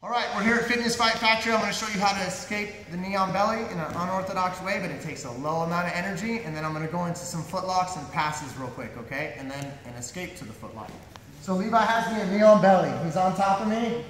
All right, we're here at Fitness Fight Factory. I'm going to show you how to escape the knee on belly in an unorthodox way, but it takes a low amount of energy. And then I'm going to go into some footlocks and passes real quick, okay? And then an escape to the footlock. So Levi has me a knee on belly. He's on top of me.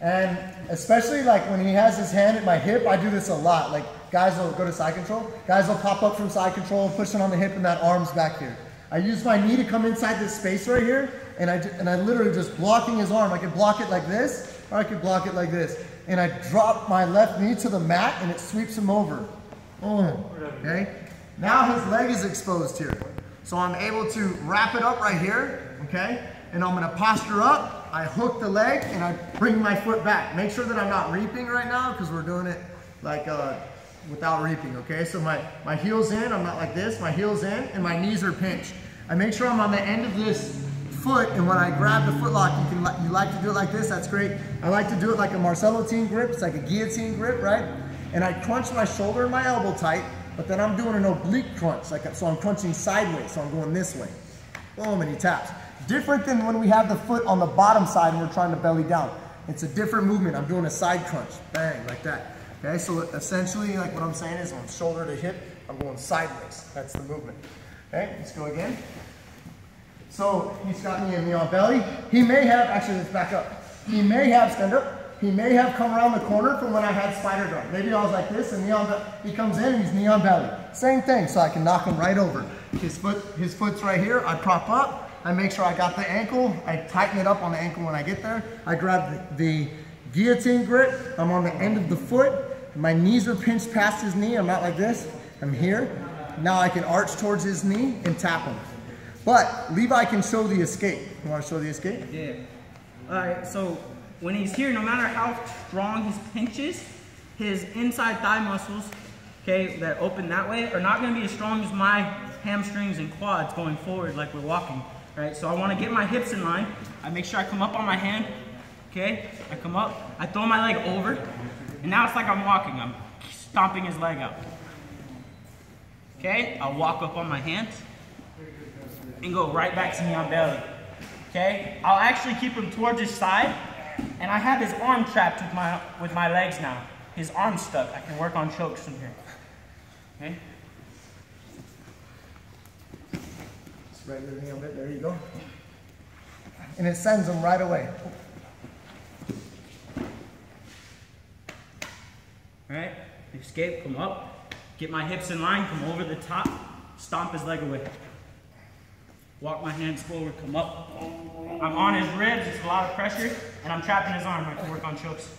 And especially like when he has his hand at my hip, I do this a lot. Like guys will go to side control. Guys will pop up from side control, pushing on the hip, and that arm's back here. I use my knee to come inside this space right here, and I, and I literally just blocking his arm. I can block it like this, I could block it like this. And I drop my left knee to the mat and it sweeps him over. Boom, okay? Now his leg is exposed here. So I'm able to wrap it up right here, okay? And I'm gonna posture up, I hook the leg and I bring my foot back. Make sure that I'm not reaping right now because we're doing it like uh, without reaping, okay? So my, my heel's in, I'm not like this, my heel's in and my knees are pinched. I make sure I'm on the end of this foot, and when I grab the foot lock, you can you like to do it like this, that's great. I like to do it like a Marcelo team grip, it's like a guillotine grip, right? And I crunch my shoulder and my elbow tight, but then I'm doing an oblique crunch, like so I'm crunching sideways, so I'm going this way. Boom, and he taps. Different than when we have the foot on the bottom side and we're trying to belly down. It's a different movement. I'm doing a side crunch, bang, like that. Okay, so essentially, like what I'm saying is, on shoulder to hip, I'm going sideways. That's the movement. Okay, let's go again. So he's got me in the on belly. He may have, actually let's back up. He may have, stand up, he may have come around the corner from when I had spider guard. Maybe I was like this and neon on, he comes in and he's knee on belly. Same thing, so I can knock him right over. His foot, his foot's right here, I prop up, I make sure I got the ankle, I tighten it up on the ankle when I get there. I grab the, the guillotine grip, I'm on the end of the foot, my knees are pinched past his knee, I'm not like this, I'm here. Now I can arch towards his knee and tap him. But Levi can show the escape. You want to show the escape? Yeah. All right, so when he's here, no matter how strong his pinches, his inside thigh muscles, okay, that open that way, are not going to be as strong as my hamstrings and quads going forward like we're walking. Right, so I want to get my hips in line. I make sure I come up on my hand, okay? I come up, I throw my leg over, and now it's like I'm walking. I'm stomping his leg out. Okay, I'll walk up on my hands, and go right back to knee on belly. Okay? I'll actually keep him towards his side, and I have his arm trapped with my with my legs now. His arm's stuck. I can work on chokes from here. Okay? Just right your knee a bit. There you go. And it sends him right away. Alright? Escape, come up, get my hips in line, come over the top, stomp his leg away. Walk my hands forward, come up. I'm on his ribs, it's a lot of pressure, and I'm trapping his arm. I can work on chokes.